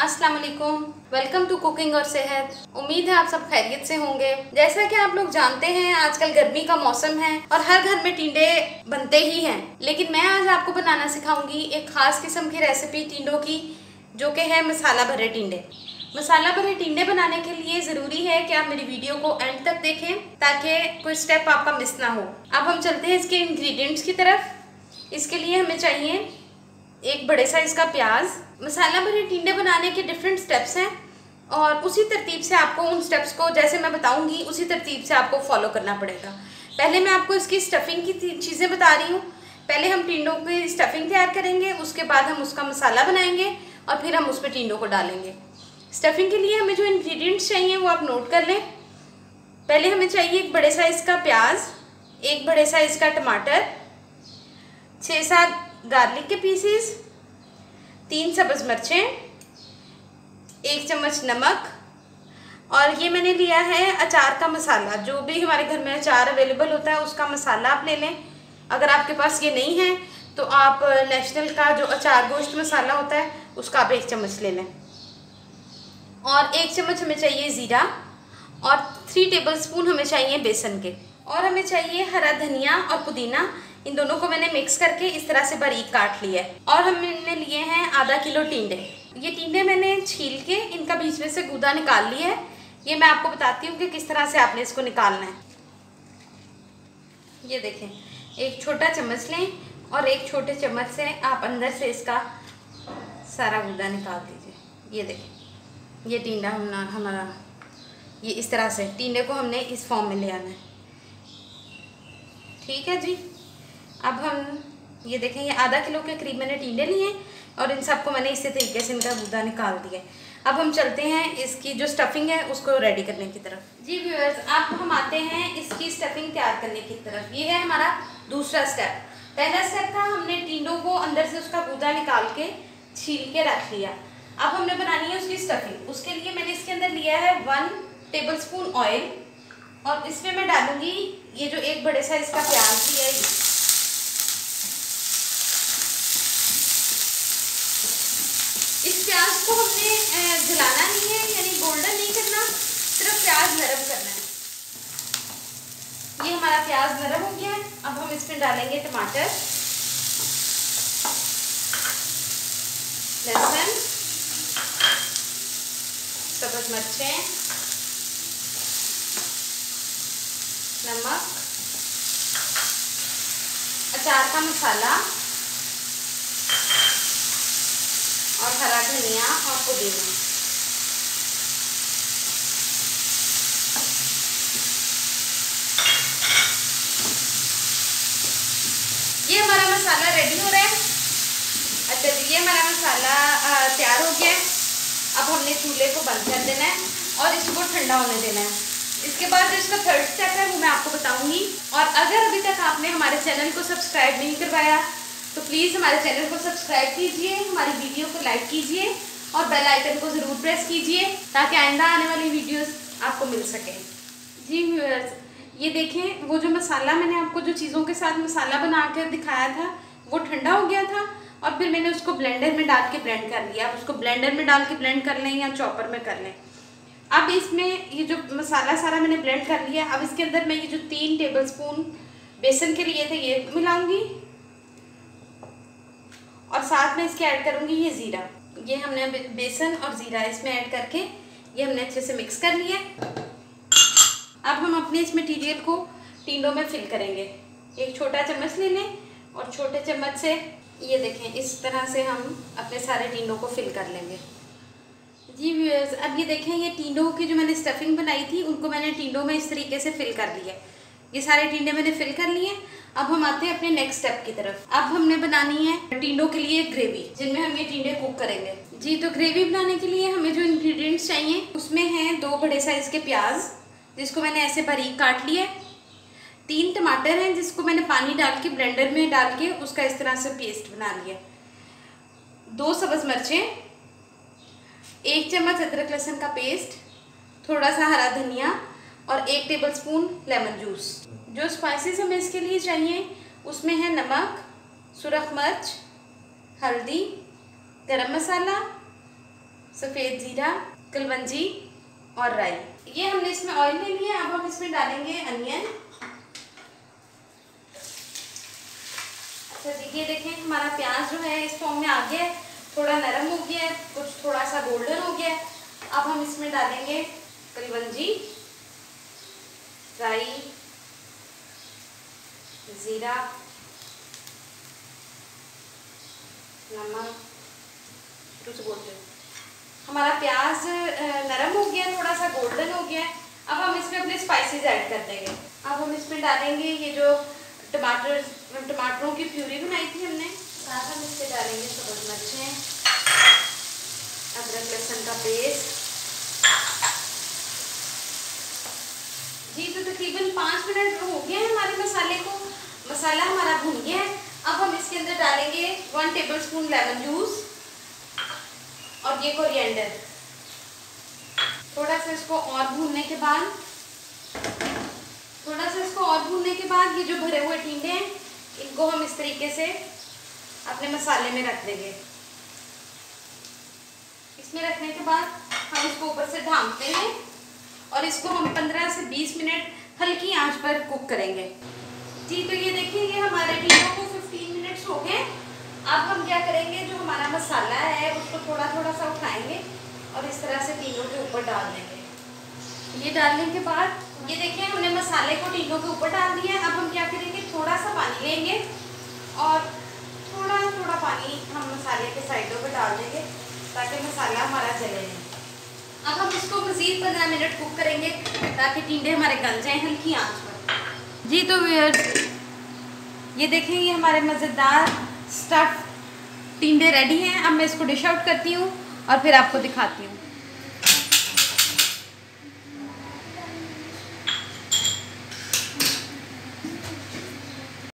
अस्सलाम वालेकुम। Welcome to cooking और सेहत। उम्मीद है आप सब खैरियत से होंगे। जैसा कि आप लोग जानते हैं, आजकल गर्मी का मौसम है और हर घर में टिंडे बनते ही हैं। लेकिन मैं आज आपको बनाना सिखाऊँगी एक खास किस्म की रेसिपी टिंडों की, जो कि है मसाला भरे टिंडे। मसाला भरे टिंडे बनाने के लिए ज़रूरी है कि आप मेरी वीडियो को एंड तक देखें, ताकि कोई स्टेप आपका मिस ना हो। अब हम चलते हैं इसके इंग्रेडिएंट्स की तरफ़। इसके लिए हमें चाहिए एक बड़े साइज़ का प्याज, मसाला भरे टिंडे बनाने के डिफरेंट स्टेप्स हैं और उसी तरतीब से आपको उन स्टेप्स को, जैसे मैं बताऊँगी, उसी तरतीब से आपको फॉलो करना पड़ेगा। पहले मैं आपको इसकी स्टफिंग की चीज़ें बता रही हूँ। पहले हम टिंडों की स्टफिंग तैयार करेंगे, उसके बाद हम उसका मसाला बनाएँगे और फिर हम उस पर टिंडों को डालेंगे। स्टफिंग के लिए हमें जो इन्ग्रीडियंट्स चाहिए वो आप नोट कर लें। पहले हमें चाहिए एक बड़े साइज़ का प्याज, एक बड़े साइज़ का टमाटर छः सात गार्लिक के पीसेस तीन सब्ज़ मिर्चें, एक चम्मच नमक, और ये मैंने लिया है अचार का मसाला। जो भी हमारे घर में अचार अवेलेबल होता है, उसका मसाला आप ले लें। अगर आपके पास ये नहीं है तो आप नेशनल का जो अचार गोश्त मसाला होता है, उसका आप एक चम्मच ले लें। और एक चम्मच हमें चाहिए ज़ीरा, और थ्री टेबल स्पून हमें चाहिए बेसन के। और हमें चाहिए हरा धनिया और पुदीना। इन दोनों को मैंने मिक्स करके इस तरह से बारीक काट लिया है। और हमने लिए हैं आधा किलो टींडे। ये टींडे मैंने छील के इनका बीच में से गूदा निकाल लिया है। ये मैं आपको बताती हूँ कि किस तरह से आपने इसको निकालना है। ये देखें, एक छोटा चम्मच लें और एक छोटे चम्मच से आप अंदर से इसका सारा गूदा निकाल दीजिए। ये देखें, ये टींडा हम हमारा, ये इस तरह से टींडे को हमने इस फॉर्म में ले आना है। ठीक है जी? अब हम ये देखें, ये आधा किलो के करीब मैंने टींडे लिए और इन सबको मैंने इसी तरीके से इनका गुदा निकाल दिया अब हम चलते हैं इसकी जो स्टफिंग है, उसको रेडी करने की तरफ़। जी व्यूअर्स अब हम आते हैं इसकी स्टफिंग तैयार करने की तरफ़। ये है हमारा दूसरा स्टेप पहला स्टेप था, हमने टिंडों को अंदर से उसका गुदा निकाल के छील के रख लिया। अब हमने बनानी है उसकी स्टफिंग उसके लिए मैंने इसके अंदर लिया है वन टेबल स्पून ऑयल और इसमें मैं डालूँगी ये जो एक बड़े साइज़ का प्याज लिया है प्याज को हमने जलाना नहीं है, यानी गोल्डन नहीं करना, सिर्फ़ प्याज नरम करना है। ये हमारा प्याज नरम हो गया है। अब हम इसमें डालेंगे टमाटर। लहसुन। सब्ज मिर्चें। नमक। अचार का मसाला और हरा धनिया और पुदीना ये हमारा मसाला रेडी हो रहा है। अच्छा जी, ये हमारा मसाला तैयार हो गया है। अब हमने चूल्हे को बंद कर देना है और इसको ठंडा होने देना है। इसके बाद जो इसका थर्ड स्टेप है, वो मैं आपको बताऊँगी। और अगर अभी तक आपने हमारे चैनल को सब्सक्राइब नहीं करवाया तो प्लीज़ हमारे चैनल को सब्सक्राइब कीजिए, हमारी वीडियो को लाइक कीजिए और बेल आइकन को ज़रूर प्रेस कीजिए ताकि आइंदा आने वाली वीडियोस आपको मिल सके। जी व्यूअर्स ये देखें, वो जो मसाला मैंने आपको जो चीज़ों के साथ मसाला बना कर दिखाया था, वो ठंडा हो गया था और फिर मैंने उसको ब्लेंडर में डाल के ब्लेंड कर लिया। आप उसको ब्लेंडर में डाल के ब्लेंड कर लें या चॉपर में कर लें। अब इसमें ये जो मसाला सारा मैंने ब्लेंड कर लिया। अब इसके अंदर मैं ये जो तीन टेबल स्पून बेसन के लिए थे, ये मिलाऊँगी। और साथ में इसके ऐड करूँगी ये ज़ीरा। ये हमने बेसन और ज़ीरा इसमें ऐड करके ये हमने अच्छे से मिक्स कर लिया अब हम अपने इस मटीरियल को टीनों में फिल करेंगे। एक छोटा चम्मच ले लें और छोटे चम्मच से ये देखें, इस तरह से हम अपने सारे टीनों को फिल कर लेंगे। जी व्यूअर्स अब ये देखें, ये टीनों की जो मैंने स्टफिंग बनाई थी, उनको मैंने टीनों में इस तरीके से फिल कर लिया ये सारे टींडे मैंने फिल कर लिए। अब हम आते हैं अपने नेक्स्ट स्टेप की तरफ़। अब हमने बनानी है टींडों के लिए ग्रेवी जिनमें हम ये टींडे कुक करेंगे। जी तो ग्रेवी बनाने के लिए हमें जो इंग्रेडिएंट्स चाहिए, उसमें हैं दो बड़े साइज़ के प्याज, जिसको मैंने ऐसे बारीक काट लिया तीन टमाटर हैं, जिसको मैंने पानी डाल के ब्लेंडर में डाल के, उसका इस तरह से पेस्ट बना लिया। दो सब्ज मिर्चें, एक चम्मच अदरक लहसुन का पेस्ट थोड़ा सा हरा धनिया और एक टेबल स्पून लेमन जूस जो स्पाइसेस हमें इसके लिए चाहिए, उसमें है नमक, सुरख मिर्च, हल्दी, गरम मसाला, सफ़ेद ज़ीरा, कलवंजी और राई. ये हमने इसमें ऑयल ले लिया, अब हम इसमें डालेंगे अनियन अच्छा जी ये देखें, हमारा प्याज जो है इस फॉर्म में आ गया है थोड़ा नरम हो गया है, कुछ थोड़ा सा गोल्डन हो गया है. अब हम इसमें डालेंगे कलवंजी. राई ज़ीरा, नमक, कुछ बोलते हमारा प्याज नरम हो गया थोड़ा सा गोल्डन हो गया। अब हम इसमें अपने स्पाइसेस ऐड कर देंगे। अब हम इसमें डालेंगे ये जो टमाटर, टमाटरों की प्यूरी बनाई थी हमने, साथ हम इसमें डालेंगे सब्ज मिर्चें अदरक लहसुन का पेस्ट जी तो तकरीबन पाँच मिनट हो गए हैं हमारे मसाले को। मसाला हमारा भून गया है। अब हम इसके अंदर डालेंगे one tablespoon lemon juice और ये कोरिएंडर थोड़ा सा इसको और भूनने के बाद, थोड़ा सा इसको और भूनने के बाद ये जो भरे हुए टींडे हैं, इनको हम इस तरीके से अपने मसाले में रख देंगे। इसमें रखने के बाद हम इसको ऊपर से ढांकते हैं और इसको हम 15 से 20 मिनट हल्की आँच पर कुक करेंगे। जी तो ये देखिए, ये हमारे टीनों को 15 मिनट्स हो गए। अब हम क्या करेंगे, जो हमारा मसाला है, उसको थोड़ा थोड़ा सा उठाएँगे और इस तरह से टीनों के ऊपर डाल देंगे। ये डालने के बाद, ये देखिए, हमने मसाले को टीनों के ऊपर डाल दिया अब हम क्या करेंगे, थोड़ा सा पानी लेंगे और थोड़ा थोड़ा पानी हम मसाले के साइडों पे डाल देंगे ताकि मसाला हमारा जले नहीं अब हम इसको मज़ीद पंद्रह मिनट कुक करेंगे, ताकि टिंडे हमारे गल जाएँ हल्की आँच पर। जी तो ये देखें, ये हमारे मज़ेदार स्टफ़ टिंडे रेडी हैं। अब मैं इसको डिश आउट करती हूँ और फिर आपको दिखाती हूँ।